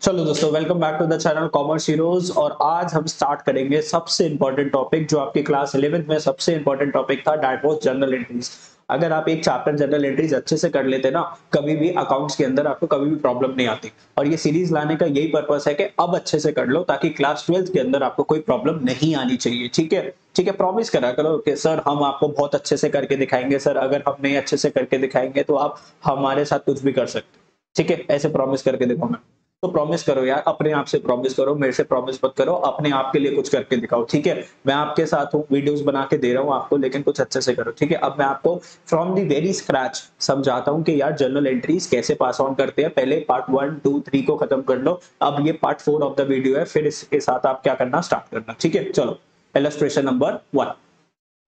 चलो दोस्तों welcome back to the channel commerce heroes और आज हम स्टार्ट करेंगे सबसे इंपॉर्टेंट टॉपिक जो आपकी क्लास 11th में सबसे इंपॉर्टेंट टॉपिक था वाज जर्नल एंट्रीज अगर आप एक चैप्टर जनरल एंट्रीज अच्छे से कर लेते ना, कभी भी अकाउंट्स के अंदर आपको कभी भी प्रॉब्लम नहीं आती। और ये सीरीज़ लाने का यही पर्पस है कि अब अच्छे से कर लो ताकि क्लास ट्वेल्थ के अंदर आपको कोई प्रॉब्लम नहीं आनी चाहिए, ठीक है? ठीक है प्रॉमिस करा करो कि सर हम आपको बहुत अच्छे से करके दिखाएँगे। सर अगर हम नहीं अच्छे से करके दिखाएँगे तो आप हमारे साथ कुछ भी कर सकते ठीक है? ऐसे प्रॉमिस करके देखो मैं। तो प्रॉमिस करो यार, अपने आप से प्रॉमिस करो, मेरे से प्रॉमिस मत करो, अपने आप के लिए कुछ करके दिखाओ, ठीक है? मैं आपके साथ हूँ वीडियोस बना के दे रहा हूँ आपको, लेकिन कुछ अच्छे से करो, ठीक है? अब मैं आपको फ्रॉम दी वेरी स्क्रैच समझाता हूँ कि यार जर्नल एंट्रीज कैसे पास ऑन करते हैं। पहले पार्ट वन टू थ्री को खत्म कर लो, अब ये part four of the video है, फिर इसके साथ आप क्या करना स्टार्ट करना, ठीक है? चलो एलस्ट्रेशन नंबर वन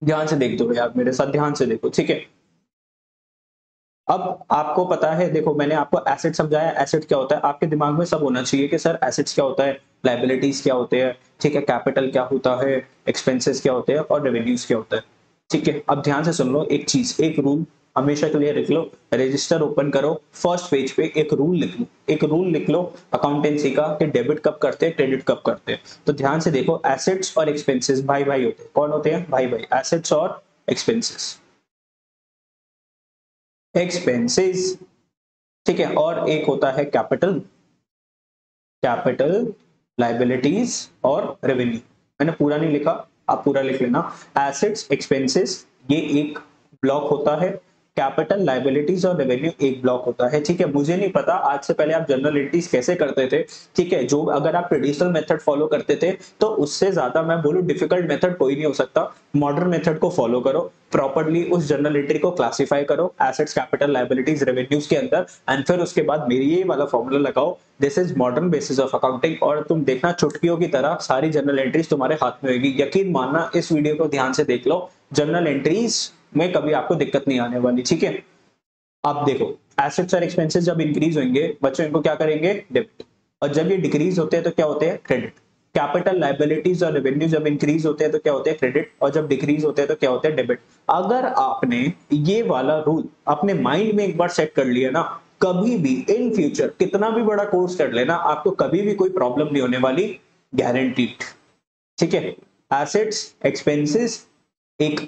ध्यान से देख दो यार मेरे साथ, ध्यान से देखो, ठीक है? अब आपको पता है, देखो मैंने आपको एसेट समझाया एसेट क्या होता है? आपके दिमाग में सब होना चाहिए कि सर एसेट्स क्या होता है? लाइबिलिटीज क्या होते हैं? ठीक है कैपिटल क्या होता है? एक्सपेंसेस क्या होते हैं? और रेवेन्यूज क्या होता है? ठीक है, अब ध्यान से सुन लो एक चीज़, एक रूल हमेशा के लिए लिख लो रजिस्टर ओपन करो फ़र्स्ट पेज पे एक रूल लिख लो, एक रूल लिख लो अकाउंटेंसी का कि डेबिट कब करते हैं क्रेडिट कब करते हैं। तो ध्यान से देखो एसेट्स और एक्सपेंसेस भाई भाई होते हैं। कौन होते हैं? भाई भाई एसेट्स और एक्सपेंसेस एक्सपेंसेस ठीक है, और एक होता है कैपिटल कैपिटल लाइबिलिटीज और रेवेन्यू मैंने पूरा नहीं लिखा, आप पूरा लिख लेना। एसेट्स एक्सपेंसेस ये एक ब्लॉक होता है। कैपिटल लाइबिलिटीज और रेवेन्यू एक ब्लॉक होता है, ठीक है। मुझे नहीं पता, आज से पहले आप जनरल एंट्रीज कैसे करते थे, ठीक है। जो अगर आप ट्रेडिशनल मेथड फॉलो करते थे तो उससे ज़्यादा मैं बोलूँ डिफ़िकल्ट मेथड कोई नहीं हो सकता। मॉडर्न मेथड को फॉलो करो। प्रॉपरली उस जर्नल एंट्री को क्लासिफाई करो एसेट्स कैपिटल लाइबिलिटीज रेवेन्यूज के अंदर एंड फिर उसके बाद मेरी ये वाला फॉर्मूला लगाओ this is modern basis of accounting और तुम देखना चुटकियों की तरह सारी जनरल एंट्रीज तुम्हारे हाथ में होगी यकीन मानना, इस वीडियो को ध्यान से देख लो। जनरल एंट्रीज में कभी आपको दिक्कत नहीं आने वाली, ठीक है? आप देखो एसेट्स और एक्सपेंसेस जब इंक्रीज होंगे, बच्चों इनको क्या करेंगे? डेबिट और जब ये डिक्रीज होते हैं तो क्या होते हैं? क्रेडिट कैपिटल लाइबिलिटीज और रेवेन्यू जब इंक्रीज होते हैं तो क्या होते हैं? क्रेडिट और जब डिक्रीज होते हैं तो क्या होते हैं? डेबिट अगर आपने ये वाला रूल अपने माइंड में एक बार सेट कर लिया ना, कभी भी इन फ्यूचर कितना भी बड़ा कोर्स कर लेना, आपको कभी भी कोई प्रॉब्लम नहीं होने वाली गारंटीड ठीक है? एसेट्स एक्सपेंसेस एक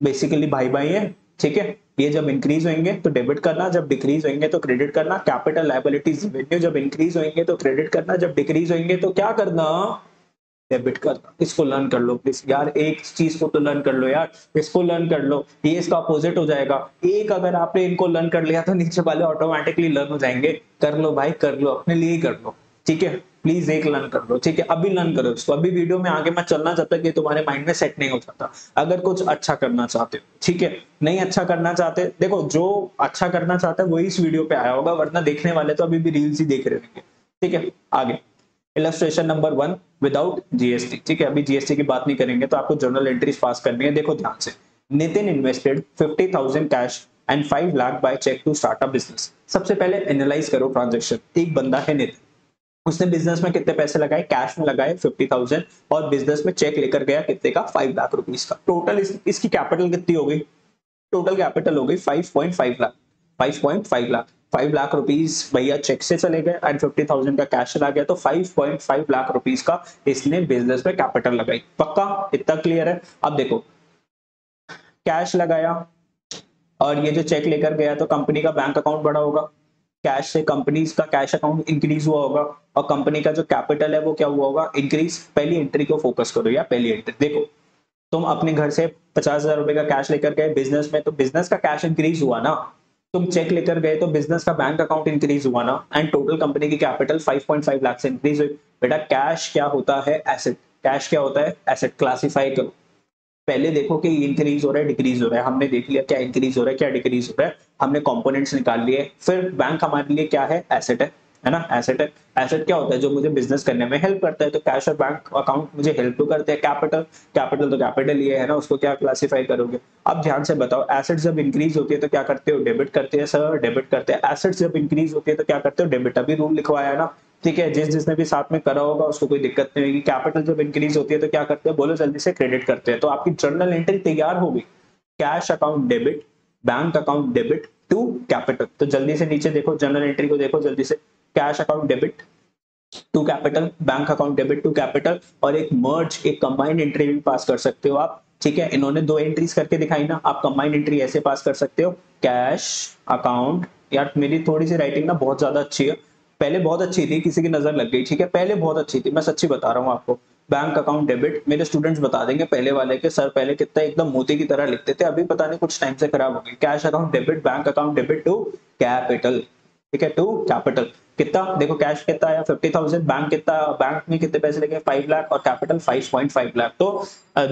बेसिकली भाई भाई है। ठीक है? ये जब इंक्रीज होंगे तो डेबिट करना, जब डिक्रीज होंगे तो क्रेडिट करना कैपिटल लाइबिलिटीज रेवेन्यू जब इंक्रीज होंगे तो क्रेडिट करना, जब डिक्रीज होंगे तो क्या करना? डेबिट करना। इसको लर्न कर लो प्लीज़ यार, एक चीज़ को तो लर्न कर लो यार। इसको लर्न कर लो। ये इसका अपोजिट हो जाएगा। एक अगर आपने इनको लर्न कर लिया तो नीचे वाले ऑटोमेटिकली लर्न हो जाएँगे। कर लो भाई, कर लो। अपने लिए ही कर लो। ठीक है? प्लीज़ एक लर्न कर लो ठीक है? अभी लर्न करो इसको। अभी वीडियो में आगे मैं चलना तक ये तुम्हारे माइंड में सेट नहीं हो जाता। अगर कुछ अच्छा करना चाहते हो, ठीक है? नहीं अच्छा करना चाहते, देखो, जो अच्छा करना चाहता है, वही इस वीडियो पे आया होगा, वरना देखने वाले तो अभी भी रील्स ही देख रहे ठीक है? आगे। Illustration number one without GST ठीक है? अभी जीएसटी की बात नहीं करेंगे तो आपको जर्नल एंट्रीज पास करनी है। देखो ध्यान से, Nitin invested fifty thousand cash and five lakh by cheque to startup business सबसे पहले एनालाइज करो ट्रांजेक्शन एक बंदा है नितिन। उसने बिज़नेस में कितने पैसे लगाए? कैश में लगाए फिफ्टी थाउज़ेंड और बिज़नेस में चेक लेकर गया कितने का? फाइव लाख रुपीज़ का। टोटल इस, इसकी कैपिटल कितनी हो गई? टोटल कैपिटल हो गई five point five lakh five point five lakh five lakh rupees भैया चेक से चले गए एंड फिफ्टी थाउज़ेंड का कैश चला गया तो five point five lakh rupees का इसने बिज़नेस में कैपिटल लगाई। पक्का? इतना क्लियर है? अब देखो। कैश लगाया और ये जो चेक लेकर गया तो कंपनी का बैंक अकाउंट बड़ा होगा। कैश से कंपनीज़ का कैश अकाउंट इंक्रीज हुआ होगा। और कंपनी का जो कैपिटल है, वो क्या हुआ होगा? इंक्रीज पहली एंट्री को फोकस करो या पहली एंट्री देखो, तुम अपने घर से पचास हज़ार रुपए का कैश लेकर गए बिज़नेस में तो बिज़नेस का कैश इंक्रीज हुआ ना। तुम चेक लेकर गए तो बिज़नेस का बैंक अकाउंट इंक्रीज हुआ ना। एंड टोटल कंपनी की कैपिटल 5.5 लाख से इंक्रीज हुई। बेटा कैश क्या होता है? एसेट कैश क्या होता है? एसेट क्लासिफाई करो। पहले देखो कि इंक्रीज हो रहा है डिक्रीज हो रहा है। हमने देख लिया, क्या इंक्रीज हो रहा है, क्या डिक्रीज हो रहा है। हमने कंपोनेंट्स निकाल लिए। फिर बैंक हमारे लिए क्या है? एसेट है। है ना? एसेट है। एसेट क्या होता है? जो मुझे बिज़नेस करने में हेल्प करता है तो कैश और बैंक अकाउंट मुझे हेल्प तो करते हैं। कैपिटल कैपिटल तो कैपिटल ये है ना? उसको क्या क्लासिफाई करोगे? अब ध्यान से बताओ एसेट जब इंक्रीज होती है तो क्या करते हो? डेबिट करते हैं सर डेबिट करते हैं। एसेट जब इंक्रीज होती है तो क्या करते हो? डेबिट अभी रूल लिखवाया है ना? ठीक है, जिस जिसने भी साथ में करा होगा, उसको कोई दिक्कत नहीं होगी। कैपिटल जब इंक्रीज होती है तो क्या करते हैं? बोलो जल्दी से क्रेडिट करते हैं। तो आपकी जर्नल एंट्री तैयार होगी cash account debit bank account debit to capital तो जल्दी से नीचे देखो जर्नल एंट्री को देखो जल्दी से। Cash account debit to capital bank account debit to capital और एक मर्ज एक कंबाइंड एंट्री भी पास कर सकते हो आप। ठीक है? इन्होंने दो एंट्रीज करके दिखाई ना। आप कंबाइंड एंट्री ऐसे पास कर सकते हो। कैश अकाउंट यार मेरी थोड़ी सी राइटिंग ना बहुत ज़्यादा अच्छी है। पहले बहुत अच्छी थी, किसी की नज़र लग गई। ठीक है? पहले बहुत अच्छी थी। मैं सच्ची बता रहा हूँ आपको। बैंक अकाउंट डेबिट मेरे स्टूडेंट्स बता देंगे पहले वाले के। सर पहले कितना एकदम मोती की तरह लिखते थे। अभी पता नहीं कुछ टाइम से खराब हो गई। Cash account debit bank account debit to capital ठीक है टू कैपिटल कितना? देखो कैश कितना आया? फिफ्टी थाउज़ेंड बैंक कितना? बैंक में कितने पैसे लगे? फाइव लाख और capital five point five lakh तो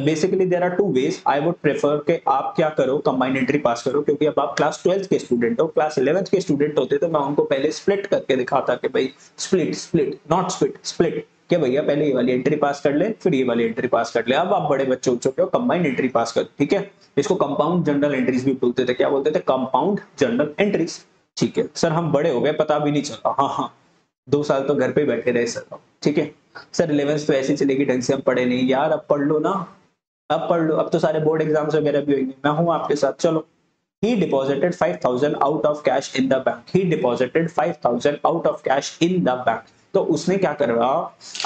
basically there are two ways I would prefer के आप क्या करो कंबाइंड एंट्री पास करो, क्योंकि अब आप क्लास ट्वेल्थ के स्टूडेंट हो क्लास इलेवंथ के स्टूडेंट होते तो मैं उनको पहले स्प्लिट करके दिखाता कि भाई split split not split split क्या भैया, पहले ये वाली एंट्री पास कर ले, फिर ये वाली एंट्री पास कर ले. अब आप बड़े बच्चे हो चुके हो कंबाइंड एंट्री पास कर, ठीक है? इसको कंपाउंड जनरल एंट्रीज भी बोलते थे। क्या बोलते थे? कंपाउंड जनरल एंट्रीज ठीक है। सर, हम बड़े हो गए, पता भी नहीं चला। हाँ हाँ। दो साल तो घर पे बैठे रहे सर ठीक है। सर इलेवेंथ तो ऐसी चलेगी, ढंग से हम पढ़े नहीं। यार, अब पढ़ लो ना। अब पढ़ लो। अब तो सारे बोर्ड एग्ज़ाम्स वगैरह भी होंगे। मैं हूँ आपके साथ। चलो। He deposited 5000 out of cash in the bank. He deposited 5000 out of cash in the bank. तो उसने क्या करा?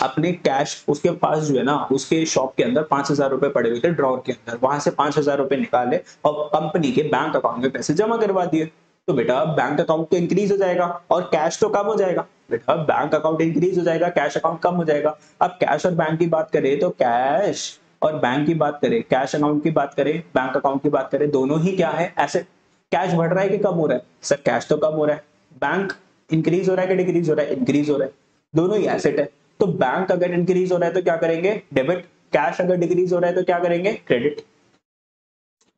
अपने कैश उसके पास जो है ना, उसके शॉप के अंदर पाँच हज़ार रुपए पड़े हुए थे ड्रॉर के अंदर। वहाँ से पाँच हज़ार रुपए निकाले और कंपनी के बैंक अकाउंट में पैसे जमा करवा दिए। तो बेटा बैंक अकाउंट तो इंक्रीज हो जाएगा और कैश तो कम हो जाएगा। बेटा बैंक अकाउंट इंक्रीज हो जाएगा कैश अकाउंट कम हो जाएगा। अब कैश और बैंक की बात करें तो कैश और बैंक की बात करें कैश अकाउंट की बात करें बैंक अकाउंट की बात करें, दोनों ही क्या है? एसेट कैश बढ़ रहा है कि कम हो रहा है? सर कैश तो कम हो रहा है। बैंक इंक्रीज हो रहा है कि डिक्रीज हो रहा है? इंक्रीज हो रहा है। दोनों ही एसेट है। तो बैंक अगर इंक्रीज हो रहा है तो क्या करेंगे? डेबिट कैश अगर डिक्रीज हो रहा है तो क्या करेंगे? क्रेडिट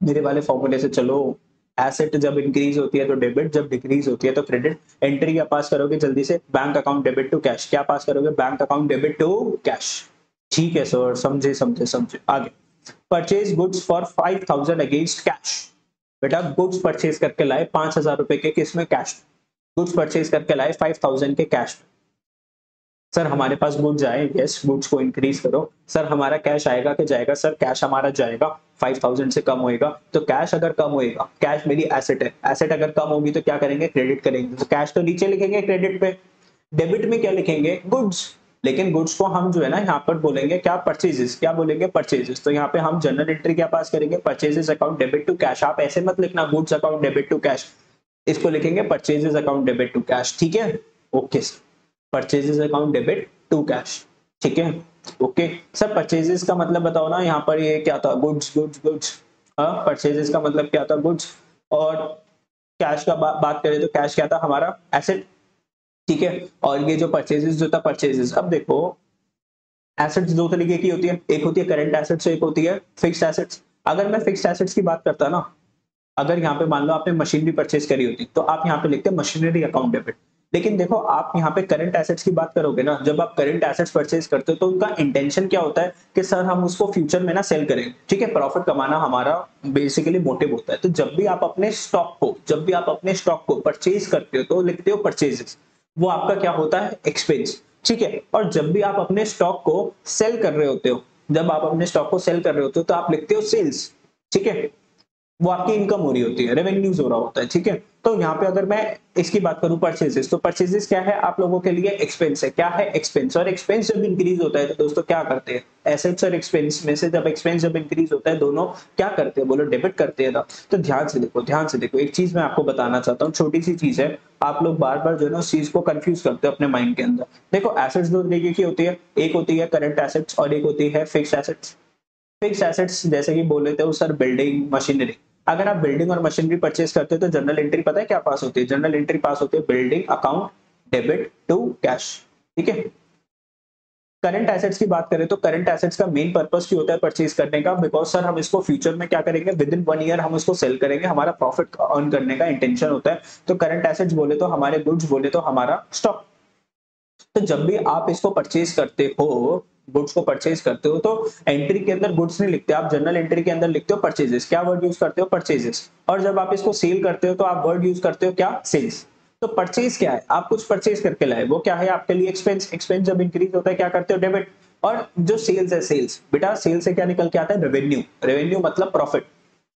मेरे वाले फॉर्मूले से चलो। एसेट जब इंक्रीज होती है तो डेबिट जब डिक्रीज होती है तो क्रेडिट एंट्री क्या पास करोगे जल्दी से bank account debit to cash क्या पास करोगे? Bank account debit to cash ठीक है सर समझे समझे समझे। आगे। Purchase goods for five thousand against cash बेटा गुड्स परचेज करके लाए पाँच हज़ार रुपए के किसमें? कैश गुड्स परचेज करके लाए फाइव थाउज़ेंड के कैश सर हमारे पास गुड्स आए। यस गुड्स को इंक्रीज करो। सर हमारा कैश आएगा कि जाएगा? सर कैश हमारा जाएगा। फाइव थाउज़ेंड से कम होएगा तो कैश अगर कम होएगा कैश मेरी एसेट है एसेट अगर कम होगी तो क्या करेंगे? क्रेडिट करेंगे। तो कैश तो नीचे लिखेंगे क्रेडिट पे। डेबिट में क्या लिखेंगे? गुड्स लेकिन गुड्स को हम जो है ना, यहाँ पर बोलेंगे क्या परचेजेस क्या बोलेंगे परचेजेस तो यहाँ पे हम जनरल एंट्री क्या पास करेंगे? Purchases account debit to cash आप ऐसे मत लिखना goods account debit to cash इसको लिखेंगे purchases account debit to cash ठीक है? Okay sir purchases account debit to cash ठीक है? ओके सर परचेजेस का मतलब बताओ ना यहाँ पर ये क्या था? गुड्स गुड्स गुड्स परचेजेस का मतलब क्या था? गुड्स और कैश का बा, बात करें तो कैश क्या था? हमारा एसेट ठीक है? और ये जो परचेजेस जो था परचेजेस अब देखो एसेट्स दो तरीके की होती है. एक होती है करंट एसेट्स एक होती है फिक्स एसेट्स अगर मैं फिक्स एसेट्स की बात करता ना अगर यहाँ पे मान लो आपने मशीनरी परचेज करी होती तो आप यहाँ पे लिखते मशीनरी अकाउंट डेबिट लेकिन देखो, आप यहाँ पे करंट एसेट्स की बात करोगे ना, जब आप करंट एसेट्स परचेज करते हो तो उनका इंटेंशन क्या होता है कि, सर, हम उसको फ्यूचर में ना सेल करें। ठीक है प्रॉफिट कमाना हमारा बेसिकली मोटिव होता है। तो जब भी आप अपने स्टॉक को, जब भी आप अपने स्टॉक को परचेज करते हो तो लिखते हो परचेजेस वो आपका क्या होता है? एक्सपेंस ठीक है? और जब भी आप अपने स्टॉक को सेल कर रहे होते हो, जब आप अपने स्टॉक को सेल कर रहे होते हो तो आप लिखते हो सेल्स ठीक है? वो आपकी इनकम हो रही होती है रेवेन्यूज हो रहा होता है, ठीक है? तो यहाँ पे अगर मैं इसकी बात करूँ परचेजेस तो परचेजेस क्या है आप लोगों के लिए? एक्सपेंस है। क्या है? एक्सपेंस और एक्सपेंस जब इंक्रीज होता है तो दोस्तों क्या करते हैं? एसेट्स और एक्सपेंस में से जब एक्सपेंस जब इंक्रीज होता है, दोनों क्या करते हैं? बोलो डेबिट करते हैं ना। तो ध्यान से देखो, ध्यान से देखो, एक चीज़ मैं आपको बताना चाहता हूँ, छोटी सी चीज़ है, आप लोग बार बार जो है ना उस चीज़ को कंफ्यूज करते हो अपने माइंड के अंदर। देखो एसेट्स दो तरीके की होती है, एक होती है करंट एसेट्स और एक होती है फिक्स एसेट्स फिक्स एसेट्स जैसे कि बोल बोले थे सर बिल्डिंग मशीनरी अगर आप बिल्डिंग और मशीनरी परचेज करते हो तो जनरल एंट्री पता है क्या पास होती है? जनरल एंट्री पास होती है building account debit to cash ठीक है? करंट एसेट्स की बात करें तो करंट एसेट्स का मेन पर्पस क्यों होता है परचेज करने का? बिकॉज़ सर हम इसको फ्यूचर में क्या करेंगे? विद इन वन ईयर हम इसको सेल करेंगे। हमारा प्रॉफिट अर्न करने का इंटेंशन होता है। तो करंट एसेट्स बोले तो हमारे गुड्स बोले तो हमारा स्टॉक तो जब भी आप इसको परचेज करते हो गुड्स को परचेज करते हो तो एंट्री के अंदर गुड्स नहीं लिखते, आप जनरल एंट्री के अंदर लिखते हो परचेजेस क्या वर्ड यूज़ करते हो? परचेजेस और जब आप इसको सेल करते हो तो आप वर्ड यूज़ करते हो क्या? सेल्स तो परचेज क्या है? आप कुछ परचेज करके लाए, वो क्या है आपके लिए एक्सपेंस एक्सपेंस जब इंक्रीज होता है, क्या करते हो? डेबिट और जो सेल्स है सेल्स बेटा सेल्स से क्या निकल के आता है? रेवेन्यू रेवेन्यू मतलब प्रॉफिट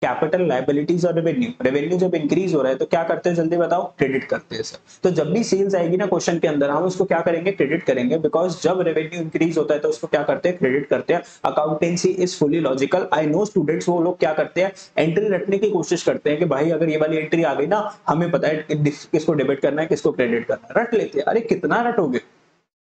कैपिटल लाइबिलिटीज और रेवेन्यू रेवेन्यू जब इंक्रीज हो रहा है तो क्या करते हैं? जल्दी बताओ क्रेडिट करते हैं सर तो जब भी सेल्स आएगी ना क्वेश्चन के अंदर, हम उसको क्या करेंगे? क्रेडिट करेंगे बिकॉज़ जब रेवेन्यू इंक्रीज होता है तो उसको क्या करते हैं? क्रेडिट करते हैं। Accountancy is fully logical I know students वो लोग क्या करते हैं? एंट्री रखने की कोशिश करते हैं कि भाई, अगर ये वाली एंट्री आ गई ना, हमें पता है किसको डेबिट करना है, किसको क्रेडिट करना है। रट लेते हैं। अरे, कितना रटोगे?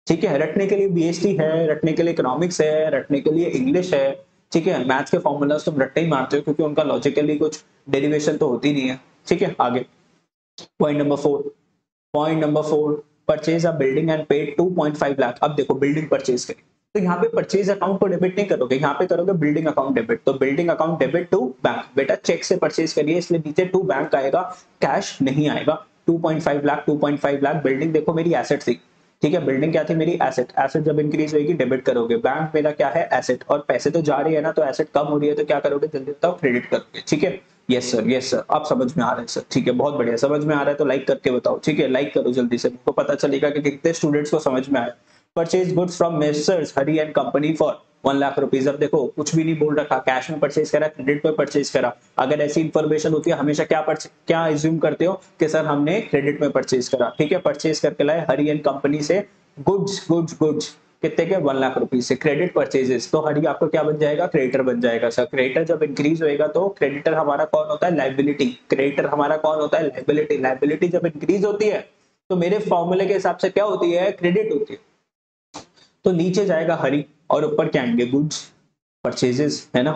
ठीक है, रटने के लिए बीएसटी है, रटने के लिए इकोनॉमिक्स है, रटने के लिए इंग्लिश है। ठीक है? मैथ्स के फॉर्मूलाज तुम रट्टे ही मारते हो क्योंकि उनका लॉजिकली कुछ डेरिवेशन तो होती नहीं है। ठीक है? आगे। Point number four point number four purchase a building and paid 2.5 lakh अब देखो बिल्डिंग परचेज करी। तो यहाँ पे परचेज अकाउंट को डेबिट नहीं करोगे। यहाँ पे करोगे बिल्डिंग अकाउंट डेबिट तो building account debit to bank बेटा चेक से परचेज करिए, इसलिए नीचे टू बैंक आएगा कैश नहीं आएगा। 2.5 लाख 2.5 लाख बिल्डिंग देखो मेरी एसेट थी। ठीक है बिल्डिंग क्या थी मेरी? एसेट एसेट जब इंक्रीज होगी डेबिट करोगे। बैंक मेरा क्या है? एसेट और पैसे तो जा रही है ना तो एसेट कम हो रही है तो क्या करोगे? जल्दी बताओ क्रेडिट करोगे। ठीक है? यस सर यस सर आप समझ में आ रहे हैं सर ठीक है, बहुत बढ़िया। समझ में आ रहा है तो लाइक करके बताओ। ठीक है? लाइक करो जल्दी से। मुझको पता चलेगा कि कितने स्टूडेंट्स को समझ में आए purchase goods from messrs Hari and company for one lakh rupees अब देखो, कुछ भी नहीं बोल रखा। कैश में परचेज करा क्रेडिट पे परचेज करा। अगर ऐसी इन्फॉर्मेशन होती है, हमेशा क्या क्या एज्यूम करते हो कि सर हमने क्रेडिट में परचेज करा? ठीक है परचेज करके लाए हरी एंड कंपनी से गुड्स गुड्स गुड्स कितने के? वन लाख रुपीज़ से। क्रेडिट परचेजेस तो हरी आपको क्या बन जाएगा? क्रेडिटर बन जाएगा सर क्रेडिटर जब इंक्रीज होएगा तो क्रेडिटर हमारा कौन होता है? लाइबिलिटी क्रेडिटर हमारा कौन होता है? लाइबिलिटी लाइबिलिटी जब इंक्रीज होती है तो मेरे फॉर्मूले के हिसाब से क्या होती है? क्रेडिट होती है। तो नीचे जाएगा हरी और ऊपर क्या आएँगे? गुड्स परचेजेस है ना?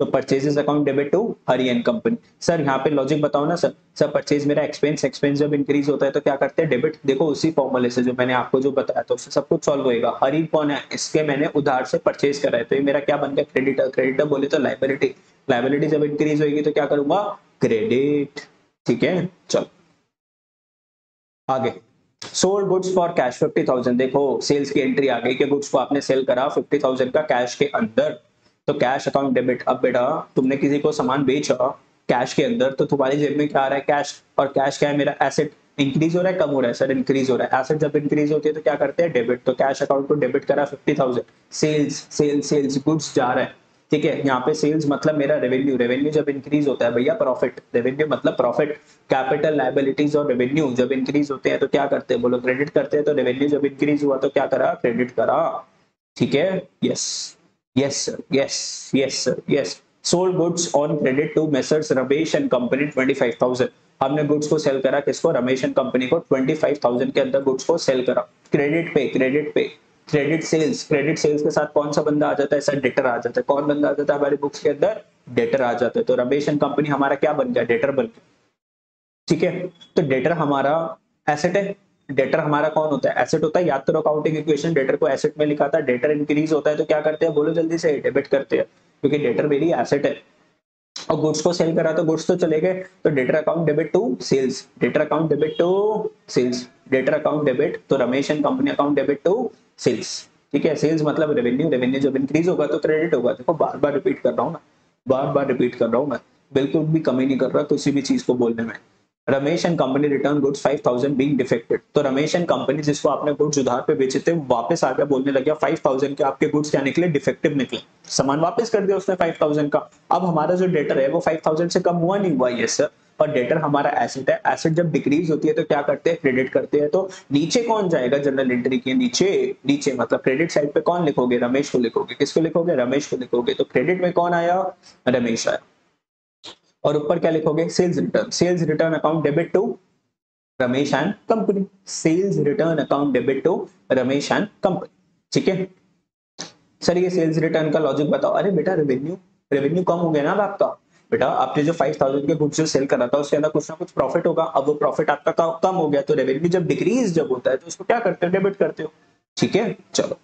तो purchases account debit to Hari and company sir यहाँ पे लॉजिक बताओ ना सर सर परचेज मेरा एक्सपेंस एक्सपेंस जब इंक्रीज होता है तो क्या करते हैं? डेबिट देखो उसी फॉर्मूले से जो मैंने आपको जो बताया तो सब कुछ सॉल्व होएगा। हरी कौन है? इसके मैंने उधार से परचेज करा है तो ये मेरा क्या बन गया? क्रेडिटर क्रेडिटर बोले तो लाइबिलिटी लाइबिलिटी जब इंक्रीज होगी तो क्या करूँगा? क्रेडिट ठीक है? चलो। आगे। Sold goods for cash fifty thousand देखो सेल्स की एंट्री आ गई कि गुड्स को आपने सेल करा फिफ्टी थाउज़ेंड का कैश के अंदर। तो कैश अकाउंट डेबिट अब बेटा, तुमने किसी को सामान बेचा कैश के अंदर तो तुम्हारी जेब में क्या आ रहा है कैश और कैश क्या है? मेरा एसेट इंक्रीज हो रहा है, कम हो रहा है सर इंक्रीज हो रहा है। एसेट जब इंक्रीज होती है तो क्या करते हैं? डेबिट तो कैश अकाउंट को डेबिट करा fifty thousand sales sales sales goods जा रहा है। ठीक है यहाँ पे सेल्स मतलब मेरा रेवेन्यू रेवेन्यू जब इंक्रीज होता है भैया प्रॉफिट रेवेन्यू मतलब प्रॉफिट कैपिटल लाइबिलिटीज और रेवेन्यू जब इंक्रीज होते हैं तो क्या करते हैं बोलो क्रेडिट करते हैं तो रेवेन्यू जब इंक्रीज हुआ तो क्या करा? क्रेडिट करा। ठीक है? Yes yes yes Yes, yes, sold goods on credit to credit to Messrs. Ramesh and Company 25,000. हमने गुड्स को सेल करा किसको? रमेश एंड कंपनी को 25,000 के अंदर गुड्स को सेल करा। क्रेडिट पे क्रेडिट पे। क्रेडिट सेल्स क्रेडिट सेल्स के साथ कौन सा बंदा आ जाता है? सर डेटर आ जाता है। कौन बंदा आ जाता है? हमारे बुक्स के अंदर डेटर आ जाता है। तो रमेश एंड कंपनी हमारा क्या बन गया? डेटर बन गया। ठीक है? तो डेटर हमारा एसेट है। डेटर हमारा कौन होता है? एसेट होता है। याद करो अकाउंटिंग इक्वेशन डेटर को एसेट में लिखा था। डेटर इंक्रीज होता है तो क्या करते हैं? बोलो जल्दी से डेबिट करते हैं। क्योंकि डेटर मेरी एसेट है। और गुड्स को सेल करा तो गुड्स तो चले गए। तो debtor account debit to sales debtor account debit to sales debtor account debit तो Ramesh and company account debit to sales ठीक है? सेल्स मतलब रेवेन्यू रेवेन्यू जब इंक्रीज होगा तो क्रेडिट होगा। देखो बार बार रिपीट कर रहा हूँ ना बार बार रिपीट कर रहा हूँ मैं, बिल्कुल भी कमी नहीं कर रहा किसी भी चीज़ को बोलने में। Ramesh and company return goods 5000 being defected तो रमेश एंड कंपनी जिसको आपने गुड्स उधार पे बेचे थे वापस आ गया, बोलने लग गया 5000 के आपके गुड्स क्या निकले डिफेक्टिव निकले। सामान वापस कर दिया उसने 5000 का। अब हमारा जो डेटर है, वो 5000 से कम हुआ नहीं हुआ ये सर और डेटर हमारा एसेट है। एसेट जब डिक्रीज होती है तो क्या करते हैं? क्रेडिट करते हैं। तो नीचे कौन जाएगा जनरल एंट्री के? नीचे नीचे मतलब क्रेडिट साइड पे कौन लिखोगे? रमेश को लिखोगे। किसको लिखोगे? रमेश को लिखोगे। तो क्रेडिट में कौन आया? रमेश आया। और ऊपर क्या लिखोगे? Sales return sales return account debit to Ramesh and company sales return account debit to Ramesh and company ठीक है? सर, ये सेल्स रिटर्न का लॉजिक बताओ। अरे बेटा रेवेन्यू रेवेन्यू कम हो गया ना आपका। बेटा, आपने जो फाइव थाउज़ेंड के गुड्स सेल करा था, उसके अंदर कुछ ना कुछ प्रॉफिट होगा। अब वो प्रॉफिट आपका कम हो गया? तो रेवेन्यू जब डिक्रीज जब होता है तो उसको क्या करते हो? डेबिट करते हो। ठीक है? चलो।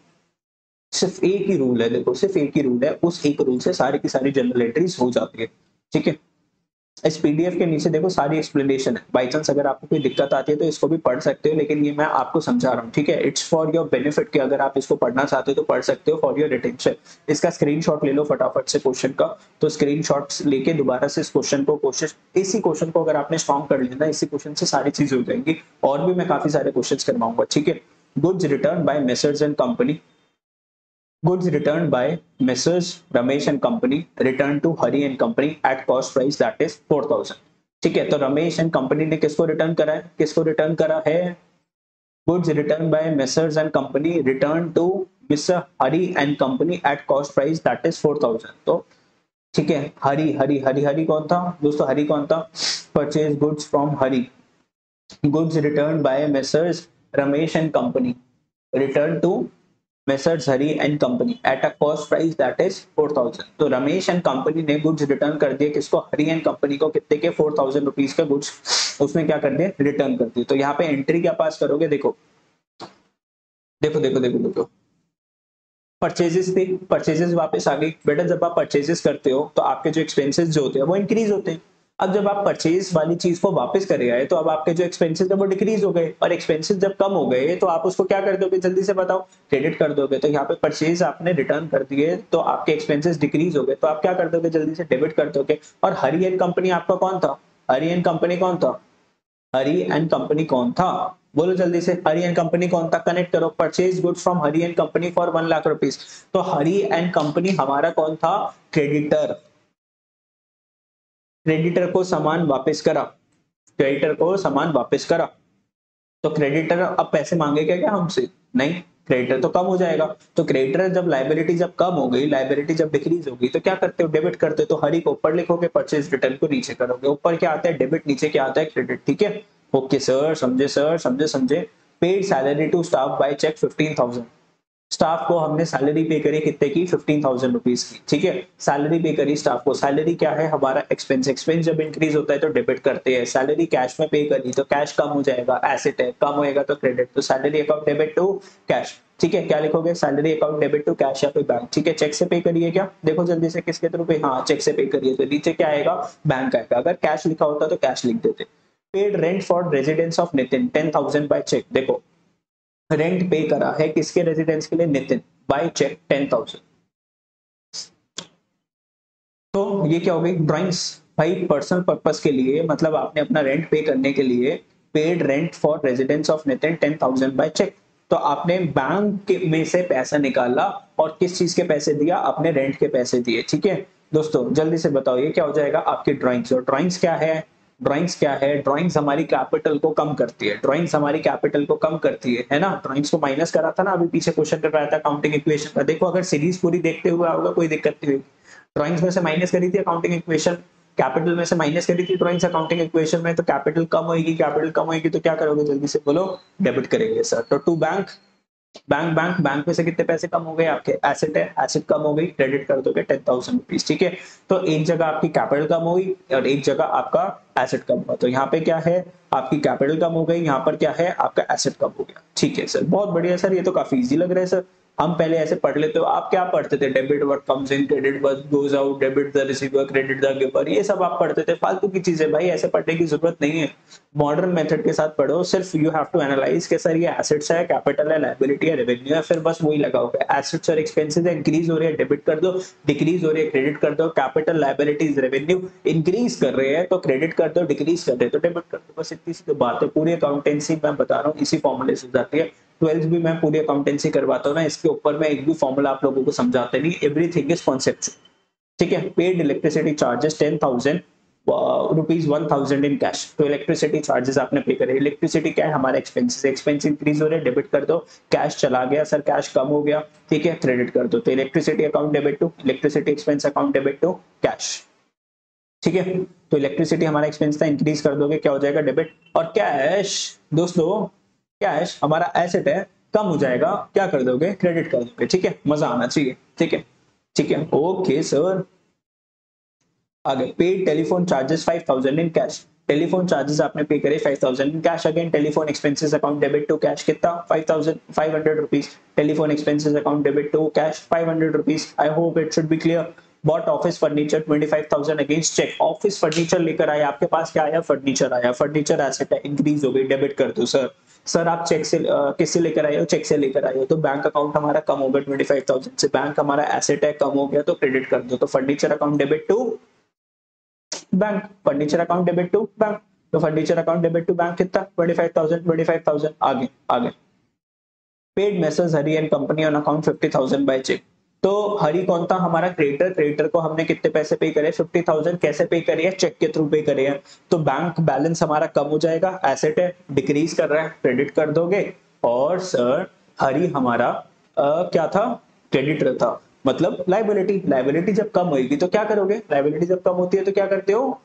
सिर्फ़ एक ही रूल है, देखो, सिर्फ़ एक ही रूल है। उस एक रूल से सारी की सारी जनरल एंट्रीज हो जाती है। ठीक है? इस पीडीएफ के नीचे देखो सारी एक्सप्लेनेशन है। बाई चांस अगर आपको कोई दिक्कत आती है तो इसको भी पढ़ सकते हो, लेकिन ये मैं आपको समझा रहा हूँ, ठीक है? इट्स फॉर योर बेनिफिट कि अगर आप इसको पढ़ना चाहते हो तो पढ़ सकते हो फॉर योर रिटेंशन इसका स्क्रीनशॉट ले लो फटाफट से क्वेश्चन का। तो स्क्रीनशॉट लेके दोबारा से इस क्वेश्चन को कोशिश इसी क्वेश्चन को अगर आपने स्ट्रॉन्ग कर लेना इसी क्वेश्चन से सारी चीज़ें हो जाएँगी। और भी मैं काफ़ी सारे क्वेश्चन करवाऊँगा, ठीक है? Goods return by messrs and company goods returned by Messrs. Ramesh and company, returned to Hari and company at cost price that is 4000 ठीक है तो रमेश एंड कंपनी ने किसको रिटर्न करा है? किसको रिटर्न करा है? Goods return by messrs and company return to mister Hari and company at cost price that is 4000 तो ठीक है हरी हरी हरी हरी कौन था? दोस्तों हरी कौन था? Purchase goods from Hari goods return by messrs Ramesh and company return to messrs Hari and company at a cost price that is four thousand तो Ramesh and company ने गुड्स रिटर्न कर दिए किसको हरी एंड कंपनी को कितने के? Four thousand rupees के goods उसमें क्या कर दिए? रिटर्न कर दिए। तो यहाँ पे एंट्री क्या पास करोगे? देखो। देखो देखो देखो देखो। परचेजेस थे। परचेजेस वापस आ गई। बेटा जब आप परचेजेस करते हो तो आपके जो एक्सपेंसेस जो होते हैं, वो इंक्रीज होते हैं। अब जब आप परचेज वाली चीज़ को वापस करे आए तो अब आपके जो एक्सपेंसेस है वो डिक्रीज हो गए। और एक्सपेंसेस जब कम हो गए तो आप उसको क्या कर दोगे? जल्दी से बताओ। क्रेडिट कर दोगे। तो यहाँ पे परचेज आपने रिटर्न कर दिए तो आपके एक्सपेंसेस डिक्रीज हो गए। तो आप क्या कर दोगे? जल्दी से डेबिट कर दोगे। और हरी एंड कंपनी आपका कौन था? हरी एंड कंपनी कौन था? हरी एंड कंपनी कौन था? बोलो जल्दी से। हरी एंड कंपनी कौन था? कनेक्ट करो। Purchase goods from Hari and company for one lakh rupees तो हरी एंड कंपनी हमारा कौन था? क्रेडिटर क्रेडिटर को सामान वापस करा। क्रेडिटर को सामान वापस करा। तो क्रेडिटर अब पैसे मांगेगा क्या हमसे? नहीं क्रेडिटर तो कम हो जाएगा। तो क्रेडिटर जब लाइबिलिटी जब कम हो गई लाइबिलिटी जब डिक्रीज होगी तो क्या करते हो? डेबिट करते हो तो हर एक ऊपर लिखोगे परचेज रिटर्न को नीचे करोगे। ऊपर क्या आता है? डेबिट नीचे क्या आता है? क्रेडिट ठीक है? ओके सर समझे सर समझे समझे। Paid salary to staff by cheque fifteen thousand staff को हमने सैलरी पे करी कितने की? फिफ्टीन थाउज़ेंड रुपीज़ की। ठीक है? सैलरी पे करी स्टाफ को। सैलरी क्या है? हमारा एक्सपेंस एक्सपेंस जब इंक्रीज होता है तो डेबिट करते हैं। सैलरी कैश में पे करी तो कैश कम हो जाएगा। एसेट है, कम होएगा तो क्रेडिट तो salary account debit to cash ठीक है? क्या लिखोगे? Salary account debit to cash या फिर बैंक ठीक है? चेक से पे करिए क्या? देखो जल्दी से किसके थ्रू पे। हाँ चेक से पे करिए। तो नीचे क्या आएगा? बैंक आएगा। अगर कैश लिखा होता तो कैश लिख देते। Paid rent for residence of Nitin ten thousand by cheque देखो रेंट पे करा है किसके रेजिडेंस के लिए? Nitin. By cheque ten thousand तो ये क्या हो गई? ड्राइंग्स भाई पर्सनल पर्पस के लिए मतलब आपने अपना रेंट पे करने के लिए paid rent for residence of Nitin ten thousand by cheque तो आपने बैंक में से पैसा निकाला और किस चीज़ के पैसे दिया? अपने रेंट के पैसे दिए, ठीक है? दोस्तों, जल्दी से बताओ, ये क्या हो जाएगा? आपकी ड्राइंग्स और ड्राइंग्स क्या है? ड्राइंग्स क्या है? ड्राइंग्स हमारी कैपिटल को कम करती है। ड्राइंग्स हमारी कैपिटल को कम करती है है ना? ड्राइंग्स को माइनस करा था ना, अभी पीछे क्वेश्चन कर रहा था अकाउंटिंग इक्वेशन का। देखो, अगर सीरीज़ पूरी देखते हुए आओगे, कोई दिक्कत नहीं हुई ड्राइंग्स में से माइनस करी थी अकाउंटिंग इक्वेशन कैपिटल में से माइनस करी थी ड्राइंग्स अकाउंटिंग इक्वेशन में तो कैपिटल कम होगी कैपिटल कम होगी तो क्या करोगे? जल्दी से बोलो डेबिट करेंगे सर तो to bank bank bank bank में से कितने पैसे कम हो गए? आपके एसेट है एसेट कम हो गई क्रेडिट कर दोगे टेन थाउज़ेंड रुपीज़ ठीक है? तो एक जगह आपकी कैपिटल कम होगी और एक जगह आपका एसेट कम हुआ। तो यहाँ पे क्या है? आपकी कैपिटल कम हो गई, यहाँ पर क्या है? आपका एसेट कम हो गया। ठीक है सर बहुत बढ़िया सर ये तो काफ़ी इजी लग रहा है सर हम पहले ऐसे पढ़ लेते हो। आप क्या पढ़ते थे? Debit what comes in credit what goes out debit the receiver credit the giver ये सब आप पढ़ते थे? फालतू की चीज़ें। भाई, ऐसे पढ़ने की ज़रूरत नहीं है। मॉडर्न मेथड के साथ पढ़ो। सिर्फ़ यू हैव टू एनालाइज के सर, ये एसेट्स है कैपिटल है लाइबिलिटी है रेवेन्यू है, फिर बस वही लगा होगा एसेट्स और एक्सपेंसेस है इंक्रीज हो रही है डेबिट कर दो डिक्रीज हो रही है क्रेडिट कर दो कैपिटल लाइबिलिटीज रेवेन्यू इंक्रीज कर रहे हैं तो क्रेडिट कर दो डिक्रीज कर रहे तो डेबिट कर दो। बस इतनी सी तो बात है। पूरी अकाउंटेंसी मैं बता रहा हूँ, इसी फॉर्मूले से जाती है। ट्वेल्थ भी मैं पूरी अकाउंटेंसी करवाता हूँ ना, इसके ऊपर मैं एक भी फॉर्मूला आप लोगों को समझाते नहीं एवरीथिंग इज़ कॉन्सेप्ट ठीक है? Paid electricity charges ten thousand rupees one thousand in cash तो इलेक्ट्रिसिटी चार्जेस आपने पे करे। इलेक्ट्रिसिटी क्या है? हमारा एक्सपेंसिस एक्सपेंस इंक्रीज हो रहे डेबिट कर दो। कैश चला गया सर कैश कम हो गया। ठीक है? क्रेडिट कर दो। तो electricity account debit to electricity expense account debit to cash ठीक है? तो इलेक्ट्रिसिटी हमारा एक्सपेंस था इंक्रीज कर दोगे, क्या हो जाएगा? डेबिट और कैश दोस्तों कैश हमारा एसेट है, कम हो जाएगा, क्या कर दोगे? क्रेडिट कर दोगे, ठीक है? मज़ा आना चाहिए, ठीक है? ठीक है? ओके सर आगे paid telephone charges five thousand in cash telephone charges आपने पे करे five thousand in cash again telephone expenses account debit to cash कितना? Five thousand five hundred rupees telephone expenses account debit to cash five hundred rupees I hope it should be clear bought office furniture 25000 against cheque office furniture लेकर आए, आपके पास क्या आया? Furniture आया. Furniture asset है increase हो गई debit कर दो सर सर, आप चेक से किससे लेकर आए हो? चेक से लेकर आए हो। तो बैंक अकाउंट हमारा कम हो गया ट्वेंटी फाइव थाउज़ेंड से। बैंक हमारा एसेट है, कम हो गया तो क्रेडिट कर दो। तो furniture account debit to bank furniture account debit to bank तो furniture account debit to bank कितना? Twenty five thousand twenty five thousand आगे आगे। Paid messrs Hari and company on account fifty thousand by cheque तो हरी कौन था? हमारा creditor creditor को हमने कितने पैसे पे करे? फिफ्टी थाउज़ेंड कैसे पे करे? हैं चेक के थ्रू पे करे है। तो बैंक बैलेंस हमारा कम हो जाएगा एसेट है डिक्रीज कर रहा है क्रेडिट कर दोगे। और सर हरी हमारा आ, क्या था? क्रेडिटर था। मतलब लाइबिलिटी लाइबिलिटी जब कम होगी तो क्या करोगे? लाइबिलिटी जब कम होती है तो क्या करते हो?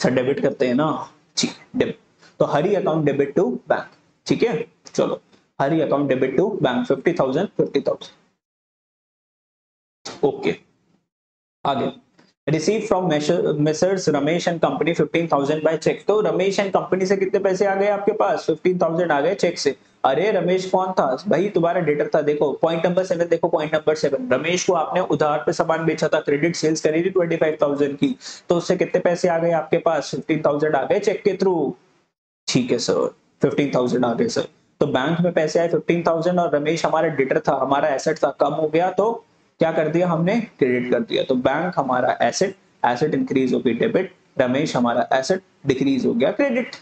सर डेबिट करते हैं ना। ठीक डेबिट तो Hari account debit to bank ठीक है? चलो। Hari account debit to bank fifty thousand fifty thousand okay आगे. Receive from messrs Ramesh and company fifteen thousand by cheque तो रमेश एंड कंपनी से कितने पैसे आ गए आपके पास? फिफ्टीन थाउज़ेंड आ गए चेक से. अरे रमेश कौन था? भाई, तुम्हारा डेटर था, देखो पॉइंट नंबर सेवन देखो पॉइंट नंबर सेवन रमेश को आपने उधार पे सामान बेचा था क्रेडिट सेल्स करी थी ट्वेंटी फाइव थाउज़ेंड की. तो उससे कितने पैसे आ गए आपके पास? फिफ्टीन थाउज़ेंड आ गए चेक के थ्रू ठीक है सर फिफ्टीन थाउज़ेंड आ गए सर तो बैंक में पैसे आए फिफ्टीन थाउज़ेंड और रमेश हमारा डेटर था, हमारा एसेट था, कम हो गया तो क्या कर दिया? हमने क्रेडिट कर दिया। तो बैंक हमारा एसेट एसेट इंक्रीज हो गई डेबिट रमेश हमारा एसेट डिक्रीज हो गया क्रेडिट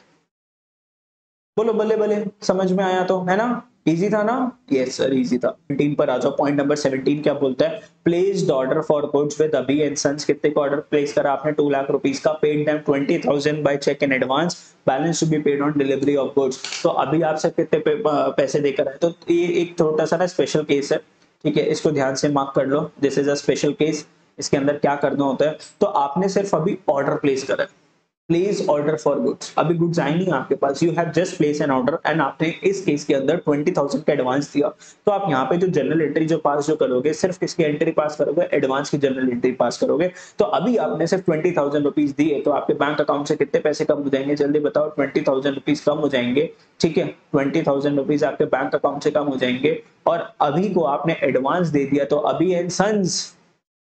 बोलो, बल्ले बल्ले, समझ में आया तो है ना? इजी था ना? यस सर इजी था। टीम पर आ जाओ। पॉइंट नंबर 17 क्या बोलता है? Place order for goods with Abhi and sons कितने को ऑर्डर प्लेस करा आपने? टू लाख रुपीस का। Paid them twenty thousand by cheque in advance balance to be paid on delivery of goods तो अभी आपसे कितने पैसे देकर आए? तो ये एक छोटा सा ना स्पेशल केस है। ठीक है, इसको ध्यान से मार्क कर लो। This is a special case इसके अंदर क्या करना होता है? तो आपने सिर्फ़ अभी ऑर्डर प्लेस करा है। प्लेस ऑर्डर फॉर गुड्स अभी गुड्स आएँगे आपके पास. You have just place an order and आपने इस केस के अंदर ट्वेंटी थाउज़ेंड का एडवांस दिया. तो आप यहाँ पे जो जनरल एंट्री जो पास जो करोगे, सिर्फ़ किसकी एंट्री पास करोगे? एडवांस की जनरल एंट्री पास करोगे. तो अभी आपने सिर्फ़ ट्वेंटी थाउज़ेंड रुपीज़ दिए. तो आपके बैंक अकाउंट से कितने पैसे कम हो जाएँगे? जल्दी बताओ ट्वेंटी थाउज़ेंड रुपीज़ कम हो जाएँगे. ठीक है? ट्वेंटी थाउज़ेंड रुपीज़ आपके बैंक अकाउंट से कम हो जाएँगे. और अभी को आपने एडवांस दे दिया. तो अभी एंड सन्स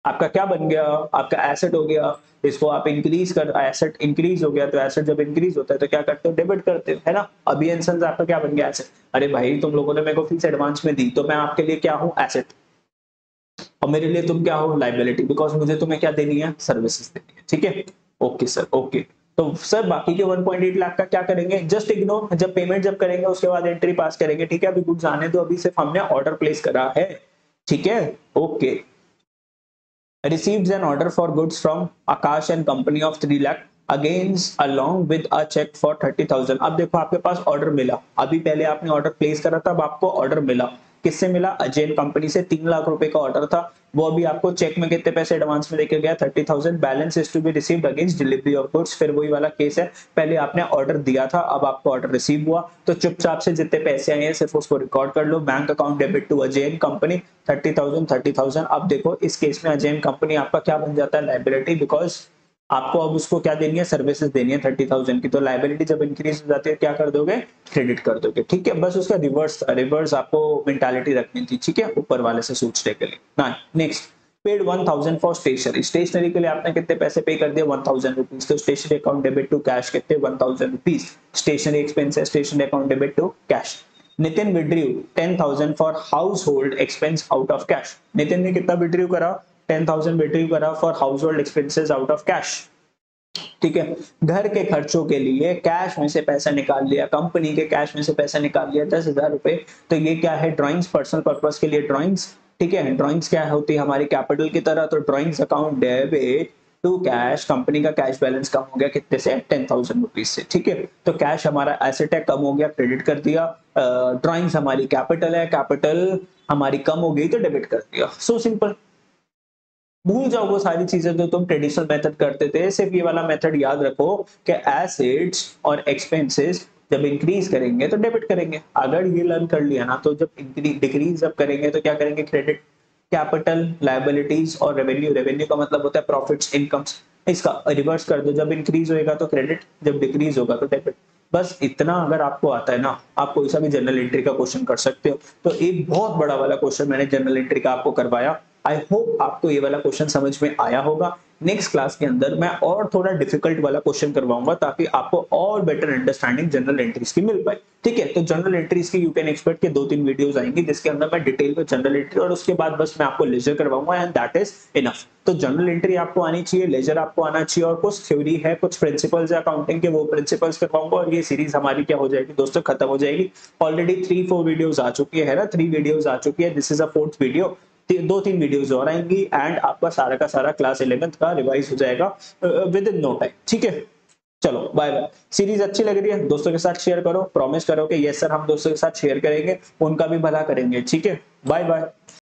आपका क्या बन गया? आपका एसेट हो गया। इसको आप इंक्रीज कर एसेट इंक्रीज हो गया तो एसेट जब इंक्रीज होता है तो क्या करते हो? डेबिट करते हो, है ना? अभी एंसन आपका क्या बन गया एसेट अरे भाई, तुम लोगों ने मेरे को फ़ीस एडवांस में दी तो मैं आपके लिए क्या हूँ? एसेट और मेरे लिए तुम क्या हो? लाइबिलिटी बिकॉज़ मुझे तुम्हें क्या देनी है? सर्विसेज़ देनी है, ठीक है? ओके सर ओके तो सर बाकी के 1.8 लाख का क्या करेंगे? जस्ट इग्नोर जब पेमेंट जब करेंगे, उसके बाद एंट्री पास करेंगे, ठीक है? अभी गुड्स आने दो, अभी सिर्फ़ हमने ऑर्डर प्लेस करा है, ठीक है? Okay receives an order for goods from Akash and company of 3 lakh against along with a cheque for thirty thousand अब देखो, आपके पास ऑर्डर मिला। अभी पहले आपने ऑर्डर प्लेस करा था, अब आपको ऑर्डर मिला। किससे मिला? अजैन कंपनी से। तीन लाख रुपए का ऑर्डर था। वो अभी आपको चेक में कितने पैसे एडवांस में देके गया? Thirty thousand balance is to be received against delivery of goods फिर वही वाला केस है। पहले आपने ऑर्डर दिया था, अब आपको ऑर्डर रिसीव हुआ। तो चुपचाप से जितने पैसे आए हैं, सिर्फ़ उसको रिकॉर्ड कर लो। Bank account debit to अजैन company thirty thousand thirty thousand अब देखो, इस केस में अजैन कंपनी आपका क्या बन जाता है? लाइबिलिटी बिकॉज़ आपको अब उसको क्या देनी है? सर्विसेज़ देनी है थर्टी थाउज़ेंड की। तो लाइबिलिटी जब इंक्रीज हो जाती है, क्या कर दोगे? क्रेडिट कर दोगे। ठीक है? बस उसका रिवर्स रिवर्स आपको मेंटालिटी रखनी थी। ठीक है? ऊपर वाले से सोचने के लिए। ना next paid one thousand for stationery stationery के लिए आपने कितने पैसे पे कर दिए? वन थाउज़ेंड रुपीज़ तो stationery account debit to cash कितने? One thousand rupees stationery expense है stationery account debit to cash Nitin withdrew ten thousand for household expense out of cash Nitin ने कितना विड्रीव करा? Ten thousand withdrew करा for household expenses out of cash ठीक है? घर के खर्चों के लिए कैश में से पैसा निकाल लिया कंपनी के कैश में से पैसा निकाल लिया, दस हज़ार रुपए। तो ये क्या है? ड्राइंग्स पर्सनल पर्पज के लिए ड्राइंग्स ठीक है? ड्राइंग्स क्या होती है? हमारी कैपिटल की तरह तो drawings account debit to cash company का कैश बैलेंस कम हो गया कितने से? टेन थाउज़ेंड रुपीज़ से। ठीक है? तो कैश हमारा एसेट है, कम हो गया क्रेडिट कर दिया। ड्राइंग्स हमारी कैपिटल है कैपिटल हमारी कम हो गई तो डेबिट कर दिया। सो सिंपल भूल जाओ वो सारी चीज़ें जो तुम ट्रेडिशनल मेथड करते थे। सिर्फ़ ये वाला मेथड याद रखो कि एसिड्स और एक्सपेंसेस जब इंक्रीज करेंगे तो डेबिट करेंगे। अगर ये लर्न कर लिया ना तो जब डिक्रीज जब करेंगे तो क्या करेंगे? क्रेडिट कैपिटल लाइबिलिटीज और रेवेन्यू रेवेन्यू का मतलब होता है प्रॉफिट्स इनकम्स इसका रिवर्स कर दो। जब इंक्रीज होएगा तो क्रेडिट जब डिक्रीज होगा तो डेबिट बस इतना अगर आपको आता है ना, आप कोई सा भी जनरल एंट्री का क्वेश्चन कर सकते हो। तो एक बहुत बड़ा वाला क्वेश्चन मैंने जनरल एंट्री का आपको करवाया। आई होप आपको ये वाला क्वेश्चन समझ में आया होगा। नेक्स्ट क्लास के अंदर मैं और थोड़ा डिफ़िकल्ट वाला क्वेश्चन करवाऊँगा ताकि आपको और बेटर अंडरस्टैंडिंग जनरल एंट्रीज की मिल पाए। ठीक है? तो जनरल एंट्रीज की यू कैन एक्सपेक्ट के दो तीन वीडियोस आएँगे, जिसके अंदर मैं डिटेल में जनरल एंट्री और उसके बाद बस मैं आपको लेजर करवाऊँगा एंड दैट इज़ इनफ तो जनरल एंट्री आपको आनी चाहिए लेजर आपको आना चाहिए और कुछ थ्योरी है, कुछ प्रिंसिपल्स है अकाउंटिंग के वो प्रिंसिपल्स करवाऊँगा और ये सीरीज़ हमारी क्या हो जाएगी दोस्तों? खत्म हो जाएगी। ऑलरेडी थ्री फोर वीडियोज़ आ चुकी है ना? थ्री वीडियोज़ आ चुकी है। This is a fourth video दो तीन वीडियोस और आएँगी एंड आपका सारा का सारा क्लास इलेवेंथ का रिवाइज हो जाएगा विद इन नो टाइम ठीक है? चलो बाय बाय सीरीज़ अच्छी लग रही है, दोस्तों के साथ शेयर करो प्रॉमिस करो कि यस सर हम दोस्तों के साथ शेयर करेंगे, उनका भी भला करेंगे, ठीक है? Bye bye